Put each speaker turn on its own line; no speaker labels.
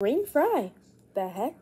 Green fry? The heck?